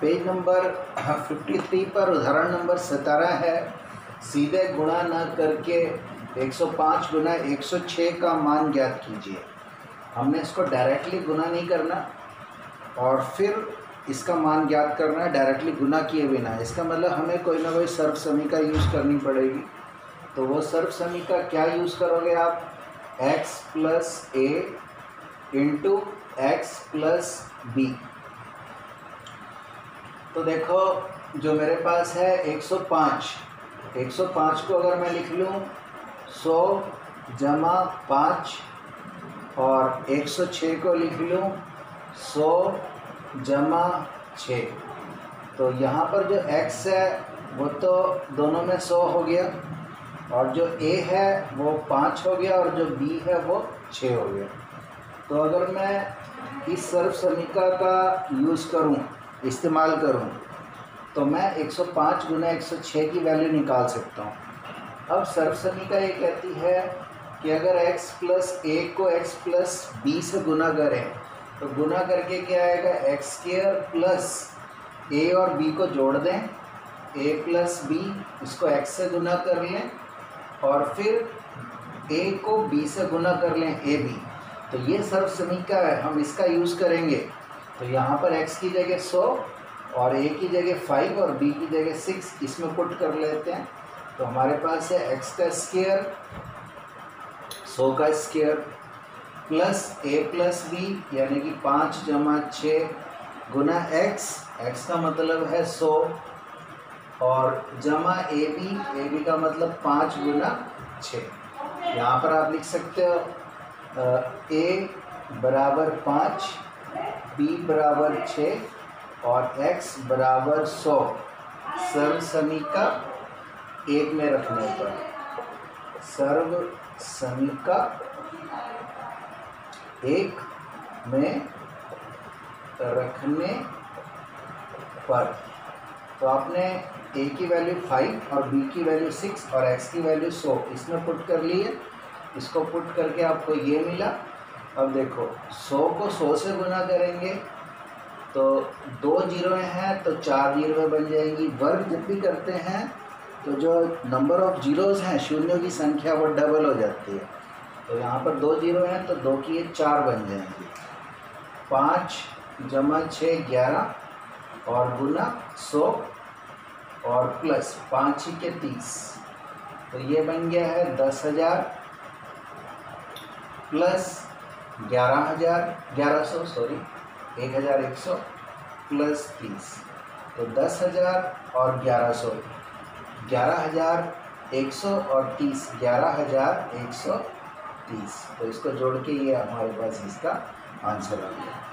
Page number fifty three पर उदाहरण number सतारह है। सीधे गुणा न करके 105 गुना 106 का मान ज्ञात कीजिए। हमने इसको डायरेक्टली गुना नहीं करना और फिर इसका मान ज्ञात करना है डायरेक्टली गुना किए बिना। इसका मतलब हमें कोई ना कोई सर्व समीका यूज़ करनी पड़ेगी। तो वो सर्व समीका क्या यूज़ करोगे आप? x plus A into X plus B तो देखो, जो मेरे पास है 105 105 को अगर मैं लिख लूँ, सौ जमा पाँच और 106 को लिख लूँ, सौ जमा छ तो यहाँ पर जो x है, वो तो दोनों में सौ हो गया और जो a है, वो पाँच हो गया और जो b है, वो छः हो गया। तो अगर मैं इस सर्व समीका का यूज़ करूँ इस्तेमाल करूँ तो मैं 105 गुना एक सौ छः की वैल्यू निकाल सकता हूँ। अब सर्व समीका ये कहती है कि अगर x प्लस ए को x प्लस बी से गुना करें तो गुना करके क्या आएगा? एक्स स्केयर प्लस ए और बी को जोड़ दें। ए प्लस बी इसको एक्स से गुना कर लें और फिर ए को बी से गुना कर लें ए बी तो ये सर्व समीका है, हम इसका यूज़ करेंगे। तो यहाँ पर एक्स की जगह सौ और ए की जगह फाइव और बी की जगह सिक्स इसमें पुट कर लेते हैं। तो हमारे पास है एक्स का स्केयर सौ का square plus A plus B यानी कि पाँच जमा छः गुना एक्स एक्स का मतलब है सौ और जमा ए बी ए बी का मतलब पाँच गुना छः। यहाँ पर आप लिख सकते हो ए बराबर पाँच बी बराबर छः और एक्स बराबर सौ। सर्व समीका एक में रखने पर। सर्व समीका एक में रखने पर। तो आपने ए की वैल्यू फाइव और बी की वैल्यू सिक्स और एक्स की वैल्यू सौ, इसमें पुट कर लिए। इसको पुट करके आपको ये मिला। अब देखो, सौ को सौ से गुना करेंगे तो दो ज़ीरो हैं तो चार ज़ीरो बन जाएँगी। वर्ग जब भी करते हैं तो जो नंबर ऑफ़ जीरोज़ हैं, शून्यों की संख्या वो डबल हो जाती है। तो यहाँ पर दो ज़ीरो हैं तो दो की एक चार बन जाएँगे। पाँच जमा छः, ग्यारह, और गुना सौ, और प्लस पाँच ही के तीस। तो ये बन गया है दस हज़ार प्लस ग्यारह हज़ार ग्यारह सौ सॉरी एक हज़ार एक सौ प्लस तीस। तो दस हज़ार और ग्यारह सौ। ग्यारह हज़ार एक सौ और तीस। ग्यारह हज़ार एक सौ तीस। तो इसको जोड़ के ये हमारे पास इसका आंसर आ गया।